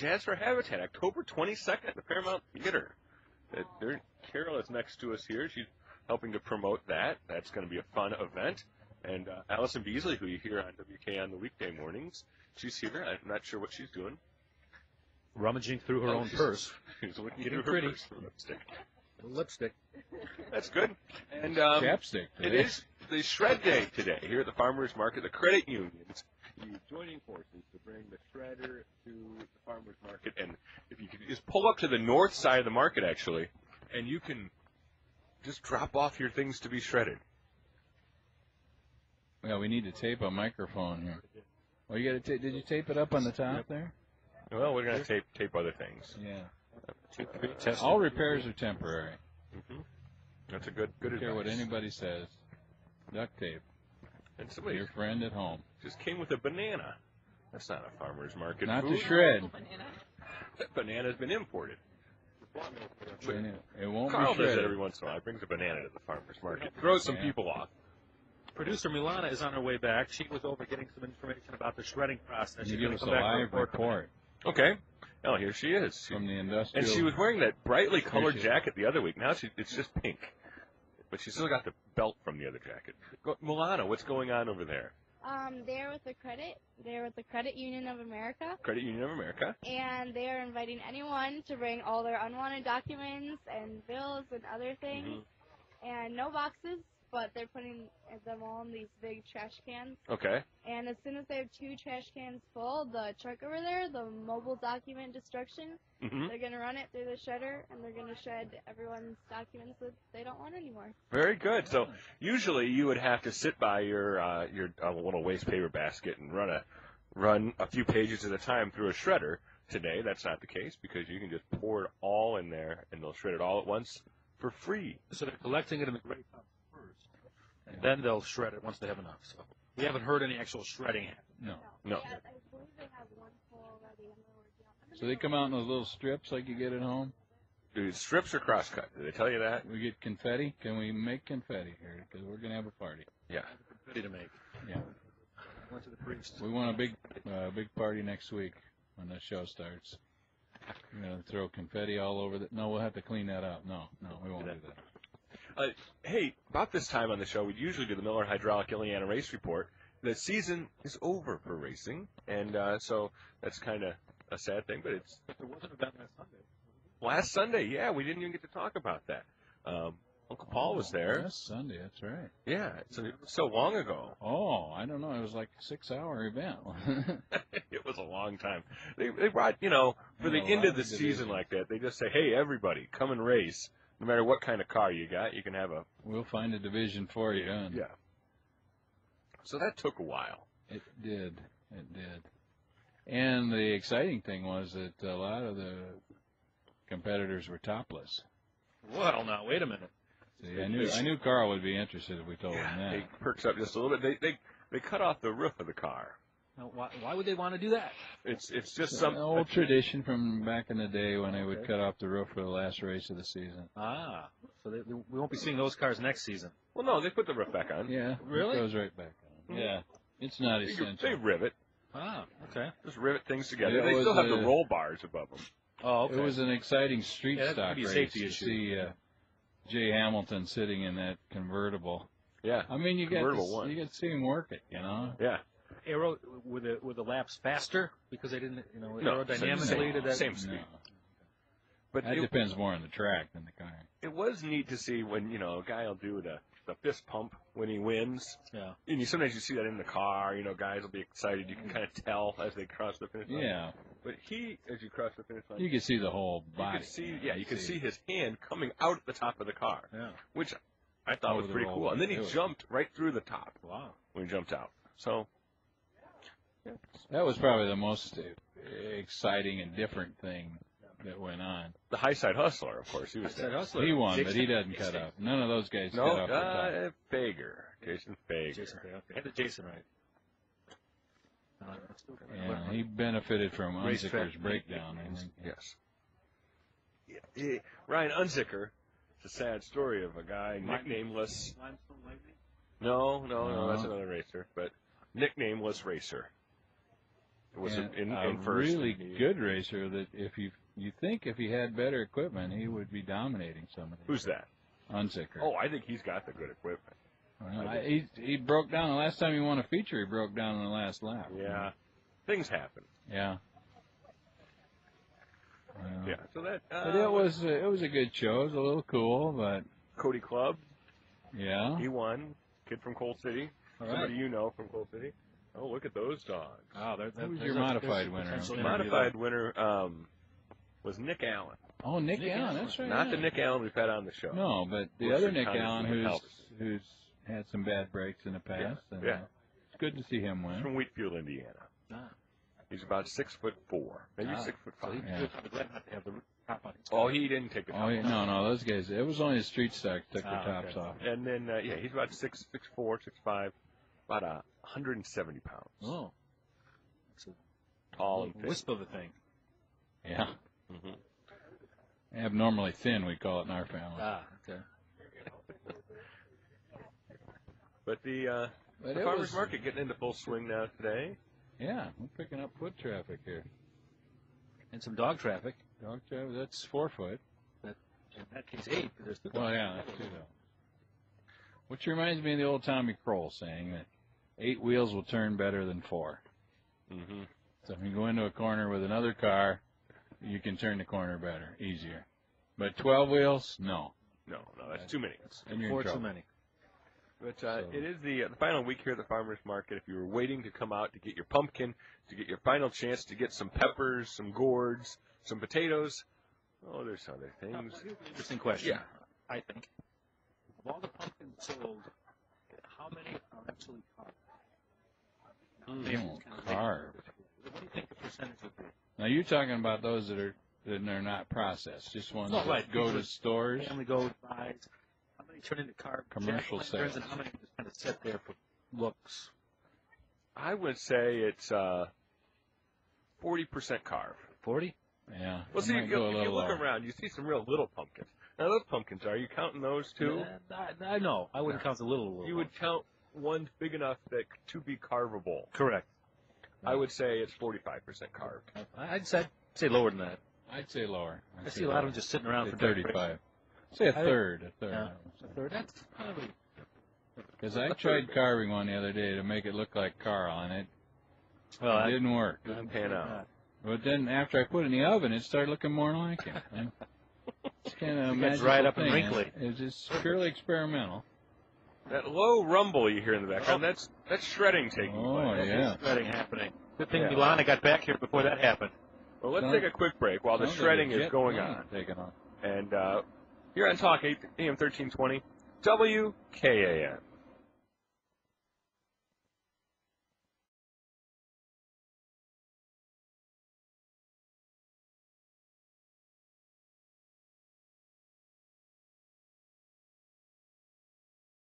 Jazz for Habitat, October 22nd at the Paramount Theater. Uh, there, Carol is next to us here. She's helping to promote that. That's going to be a fun event. And uh, Allison Beasley, who you hear on WK on the weekday mornings, she's here. I'm not sure what she's doing. Rummaging through her Oh, own she's- purse. She's looking Getting through her purse for lipstick. Lipstick. That's good. And um, Chapstick. Today. is the shred day today here at the farmers market. The credit unions you joining forces to bring the shredder to the farmers market, and if you could just pull up to the north side of the market actually, and you can just drop off your things to be shredded. Well, we need to tape a microphone here. Well, you got to. Ta- did you tape it up on the top there? Well, we're gonna tape tape other things. Yeah. Two, three, test. All repairs are temporary. hmm That's a good good Don't care what anybody says. Duct tape. And somebody Your friend at home. just came with a banana. That's not a farmers market Not food. to shred. That banana's been imported. It won't Carl be does it shredded. every once in a while. He brings a banana to the farmers market. Throws some Yeah. people off. Producer Milana is on her way back. She was over getting some information about the shredding process. You She's give gonna us a come back and live report. report Okay. Oh, here she is. She- from the industrial. and she was wearing that brightly colored Here she is. jacket the other week. Now she, it's just pink. But she's still got the belt from the other jacket. Go, Milana, what's going on over there? Um, they're with the credit. They're with the Credit Union of America, Credit Union of America. and they are inviting anyone to bring all their unwanted documents and bills and other things, Mm-hmm. and no boxes, but they're putting them all in these big trash cans. Okay. And as soon as they have two trash cans full, the truck over there, the mobile document destruction, hmm they're gonna run it through the shredder, and they're gonna shred everyone's documents that they don't want anymore. Very good. So usually you would have to sit by your uh, your uh, little waste paper basket and run a run a few pages at a time through a shredder. Today that's not the case because you can just pour it all in there and they'll shred it all at once for free. So they're collecting it in the gray cup first, and then they'll shred it once they have enough. So we haven't heard any actual shredding happen. no. No. I believe they have one full already, and they're working on. So they come out in those little strips like you get at home. Dude, strips or crosscut? Did they tell you that? We get confetti. Can we make confetti here? Because we're gonna have a party. Yeah. Ready to make. Yeah. Went to the priest. We want a big, uh, big party next week when the show starts. We're gonna throw confetti all over the. No, we'll have to clean that up. No, no, we won't do that. Uh, hey, about this time on the show, we usually do the Miller Hydraulic Indiana Race Report. The season is over for racing, and uh, so that's kind of a sad thing. But it's But there was an event last Sunday. last Sunday. Yeah, we didn't even get to talk about that. Um, Uncle Paul was there. Yes, Sunday. That's right. Yeah, so, so long ago. Oh, I don't know. It was like a six-hour event. it was a long time. They they brought you know for the end of the season like that. They just say, hey, everybody, come and race. No matter what kind of car you got, you can have a we'll find a division for you. And yeah. So that took a while. It did. It did. And the exciting thing was that a lot of the competitors were topless. Well, now wait a minute. See, I knew I knew Carl would be interested if we told him that. He perks up just a little bit. They they they cut off the roof of the car. Now, why, why would they want to do that? It's it's just It's some an old tradition from back in the day when they would Okay. cut off the roof for the last race of the season. Ah, so they, they, we won't be seeing those cars next season. Well, no, they put the roof back on. Yeah, Really? It goes right back on. Mhm. Yeah, it's not They, they essential. rivet, Ah, okay. just rivet things together. It they still have the uh, roll bars above them. Oh, okay. It was an exciting street Yeah, that stock could be a race safety to issue. see uh, Jay Hamilton sitting in that convertible. Yeah, I mean, you get Convertible to, one. you get to see him work it. You know, yeah. Aero were the were the laps faster because they didn't you know No, aerodynamically same- did that same No. speed. But That it, depends more on the track than the car. it was neat to see when you know a guy will do the the fist pump when he wins. Yeah. And you sometimes you see that in the car. You know, guys will be excited. You can kind of tell as they cross the finish line. Yeah, But he, as you cross the finish line, you can see the whole body. you can see, yeah, you can see his hand coming out at the top of the car, Yeah. which I thought Over was pretty cool. And then he jumped right through the top Wow. when he jumped out. So That was probably the most uh, exciting and different thing that went on. the high side hustler, of course, he was Said there. Hustler. He won, but he doesn't cut Jason- up. None of those guys No, cut off the top. uh, Feger, Jason Feger. Jason, okay. okay. Had the Jason right. Uh, let's do it. Yeah, he benefited from Racetrack Unzicker's breakdown. I think. Yes. Yeah, yeah. Ryan Unzicker. It's a sad story of a guy nicknameless. Limestone Lightning? No, no, no, that's another racer. But nicknameless racer. Was and in, a in first. really good racer that if you you think if he had better equipment, he would be dominating some of these. Who's that? Unzicker. Oh, I think he's got the good equipment. Well, I, he he broke down the last time he won a feature. He broke down in the last lap. Yeah, things happen. Yeah. Well, Yeah, so that. Uh, But it was uh, it was a good show. It was a little cool, but Cody Club. yeah. He won. Kid from Coal City. All Somebody right. you know from Coal City. Oh, look at those dogs. Oh, there, there, Who's your a- modified a winner? potential Modified winner um, was Nick Allen. Oh, Nick, Nick Allen. Allen. That's right. Not yeah. the Nick Allen we've had on the show. No, but the Works other Nick Allen, who's Elvis. who's had some bad breaks in the past. and, yeah. uh, it's good to see him He's win. from Wheatfield, Indiana. Ah. He's about six foot four, maybe Ah, six foot So five. he, Yeah. he was glad not have the top on Oh, he didn't take the top Oh yeah, no, no, those guys. It was only the street stock took their Ah, tops okay. off. And then uh, yeah, he's about six six four, six five, about a 170 pounds, Oh. It's a tall and little thin. wisp of a thing. Yeah, hmm abnormally thin. We call it in our family. Ah, okay. But the uh, But the farmers was- market getting into full swing now today. Yeah, we're picking up foot traffic here. And some dog traffic. Dog traffic. That's four foot. In that case, eight. but There's two Well, yeah, that's two though. Which reminds me of the old Tommy Kroll saying that eight wheels will turn better than four. Mm-hmm. So if you go into a corner with another car, you can turn the corner better, easier. But 12 wheels, no. No, no, that's too many. And you're Four too many. But uh, So- it is the, uh, the final week here at the farmers market. If you were waiting to come out to get your pumpkin, to get your final chance to get some peppers, some gourds, some potatoes, oh, there's other things. Interesting question. Yeah. I think. Of all the pumpkins sold, how many are actually carved? How many are Mm, carved. What do you think the percentage would be? Now you're talking about those that are that are not processed, just ones No, that right. go to stores. Family goes, buys. How many turn into carved Commercial jack-o'-lanterns, sales. And how many just kind of sit there for looks? I would say it's uh, 40% carve. Forty? Yeah. Well, I see, might you, go a if you little look lower. around, you see some real little pumpkins. Now, those pumpkins, are you counting those too? I, I know. I wouldn't count the little. little You would count ones big enough that to be carvable. Correct. I would say it's 45% carved. I- I'd say, say lower than that. I'd say lower. I'd I say see a lot of them just sitting around Say for decoration. 35. Say a I- third, a third. Yeah. A third. That's probably. Because I tried carving one the other day to make it look like Carl, and it, Well, it I, didn't work. It Didn't pan out. But then after I put it in the oven, it started looking more like him. And It's kind of a It gets magical dried up and thing. wrinkly. It was just purely experimental. That low rumble you hear in the background, that's that's shredding taking Oh, place. yeah. Shredding happening. Good thing Yeah. Milana got back here before that happened. Well, let's Sounds- take a quick break while the Sounds shredding is going on. Taking off. And uh, here on Talk 8 AM 1320, WKAN.